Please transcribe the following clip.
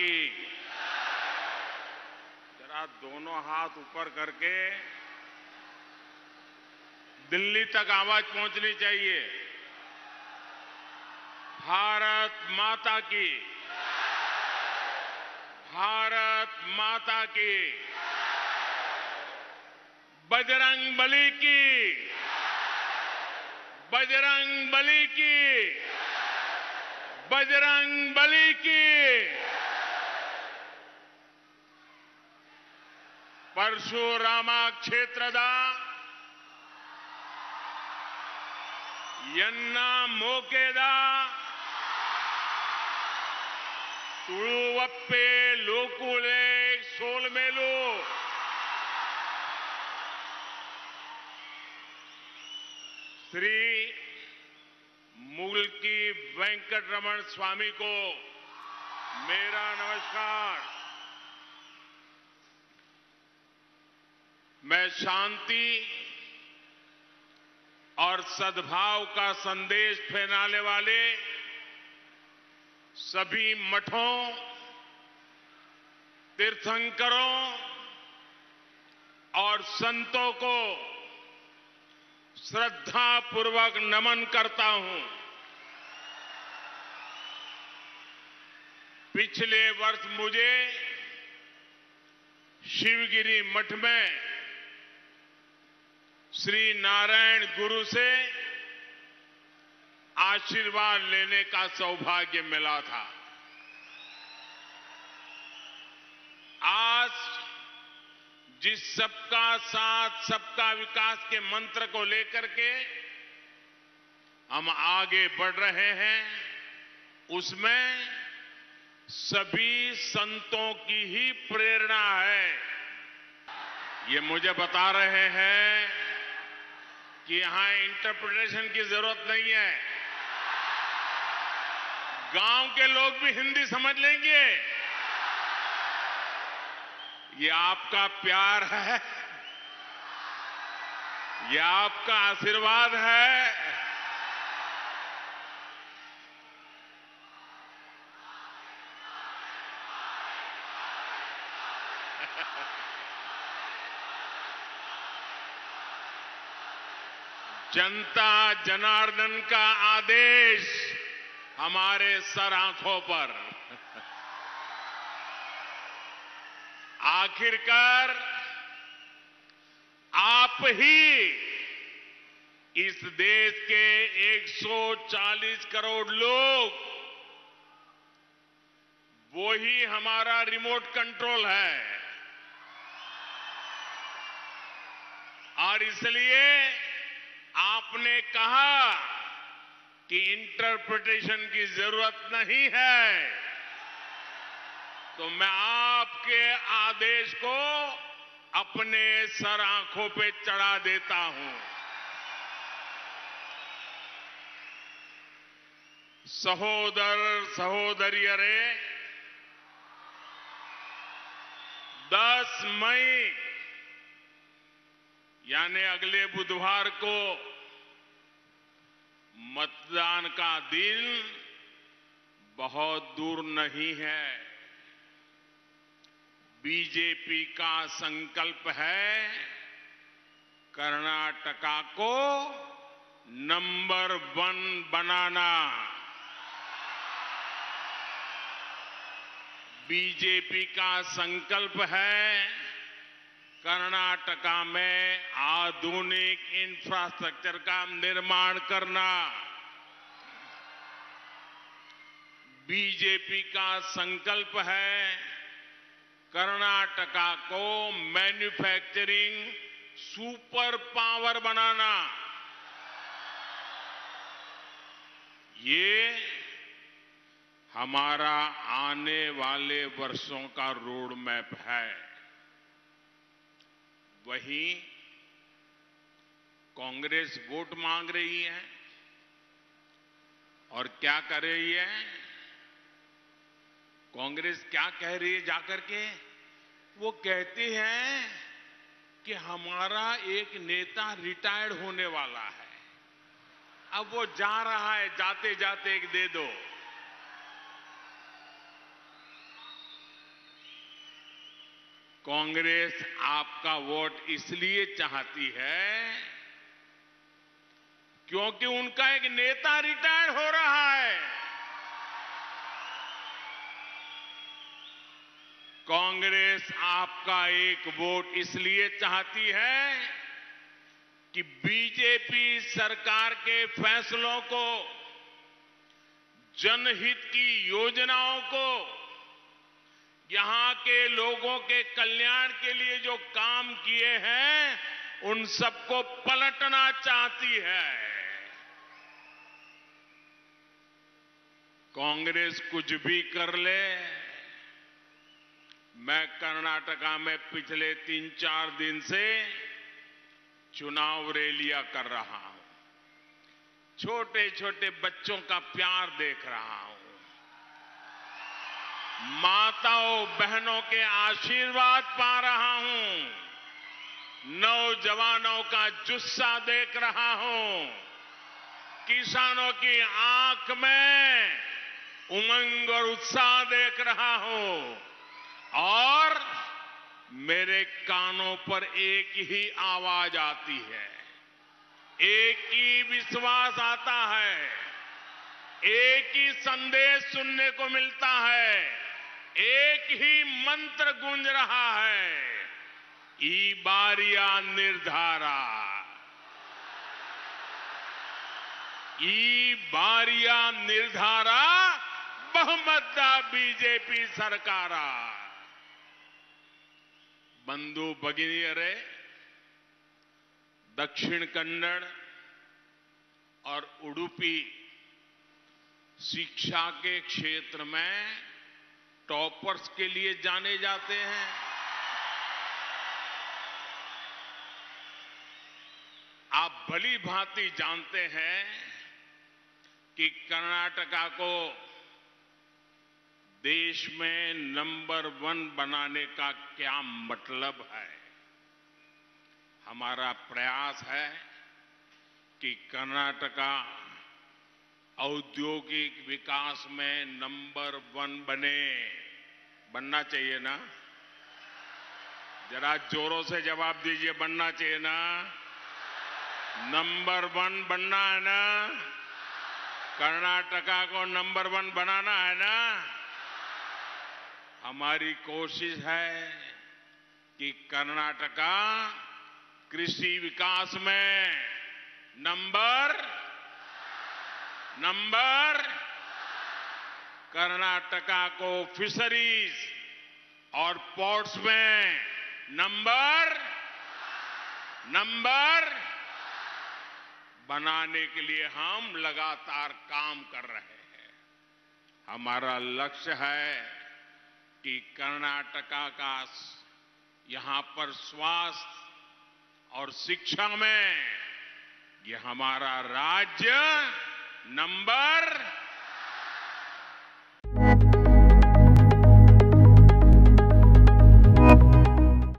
की। जरा दोनों हाथ ऊपर करके दिल्ली तक आवाज़ पहुंचनी चाहिए। भारत माता की। भारत माता की। बजरंग बली की। बजरंग बली की। बजरंग बली की। ಪರಶುರಾಮ ಕ್ಷೇತ್ರದ ಎನ್ನ ಮೋಕೆದ ತುಳುವಪ್ಪೆ ಲೋಕುಳೆ ಸೋಲ್ಮೇಲು श्री मुल्की वेंकट रमन स्वामी को मेरा नमस्कार मैं शांति और सद्भाव का संदेश फैलाने वाले सभी मठों, तीर्थंकरों और संतों को श्रद्धापूर्वक नमन करता हूँ। पिछले वर्ष मुझे शिवगिरी मठ में श्री नारायण गुरु से आशीर्वाद लेने का सौभाग्य मिला था। आज जिस सबका साथ, सबका विकास के मंत्र को लेकर के हम आगे बढ़ रहे हैं, उसमें सभी संतों की ही प्रेरणा है। ये मुझे बता रहे हैं कि यहाँ इंटरप्रिटेशन की ज़रूरत नहीं है। गाँव के लोग भी हिंदी समझ लेंगे। ये आपका प्यार है। ये आपका आशीर्वाद है। जनता जनार्दन का आदेश हमारे सर आँखों पर। आखिरकार आप ही इस देश के 140 करोड़ लोग, वो ही हमारा रिमोट कंट्रोल है। और इसलिए आपने कहा कि इंटरप्रिटेशन की ज़रूरत नहीं है तो मैं आपके आदेश को अपने सर आँखों पे चढ़ा देता हूँ। सहोदर, सहोदरियरे 10 मई, यानी अगले बुधवार को मतदान का दिन बहुत दूर नहीं है। बीजेपी का संकल्प है कर्नाटका को नंबर वन बनाना। बीजेपी का संकल्प है कर्नाटका में आधुनिक इंफ्रास्ट्रक्चर का निर्माण करना। बीजेपी का संकल्प है कर्नाटका को मैन्युफैक्चरिंग सुपर पावर बनाना। ये हमारा आने वाले वर्षों का रोड मैप है। वहीं कांग्रेस वोट मांग रही है और क्या कर रही है? कांग्रेस क्या कह रही है जाकर के? वो कहते हैं कि हमारा एक नेता रिटायर्ड होने वाला है। अब वो जा रहा है जाते जाते एक दे दो। कांग्रेस आपका वोट इसलिए चाहती है क्योंकि उनका एक नेता रिटायर हो रहा है। कांग्रेस आपका एक वोट इसलिए चाहती है कि बीजेपी सरकार के फैसलों को, जनहित की योजनाओं को यहाँ के लोगों के कल्याण के लिए जो काम किए हैं, उन सबको पलटना चाहती है। कांग्रेस कुछ भी कर ले, मैं कर्नाटका में पिछले तीन चार दिन से चुनाव रैलियाँ कर रहा हूँ। छोटे छोटे बच्चों का प्यार देख रहा हूँ। माताओं, बहनों के आशीर्वाद पा रहा हूँ। नौजवानों का जुस्सा देख रहा हूँ। किसानों की आँख में उमंग और उत्साह देख रहा हूँ। और मेरे कानों पर एक ही आवाज़ आती है। एक ही विश्वास आता है। एक ही संदेश सुनने को मिलता है। एक ही मंत्र गूंज रहा है, ई बारिया निर्धारा। ई बारिया निर्धारा बहुमत बीजेपी सरकारा। बंधु भगिनी अरे दक्षिण कन्नड़ और उडुपी शिक्षा के क्षेत्र में टॉपर्स के लिए जाने जाते हैं। आप भली भांति जानते हैं कि कर्नाटका को देश में नंबर वन बनाने का क्या मतलब है? हमारा प्रयास है कि कर्नाटका औद्योगिक विकास में नंबर वन बने। बनना चाहिए ना? जरा जोरों से जवाब दीजिए, बनना चाहिए ना? नंबर वन बनना है ना? कर्नाटका को नंबर वन बनाना है ना? हमारी कोशिश है कि कर्नाटका कृषि विकास में नंबर नंबर। कर्नाटका को फिशरीज और पोर्ट्स में। नंबर। नंबर। बनाने के लिए हम लगातार काम कर रहे हैं। हमारा लक्ष्य है कि कर्नाटका का यहाँ पर स्वास्थ्य और शिक्षा में ये हमारा राज्य नंबर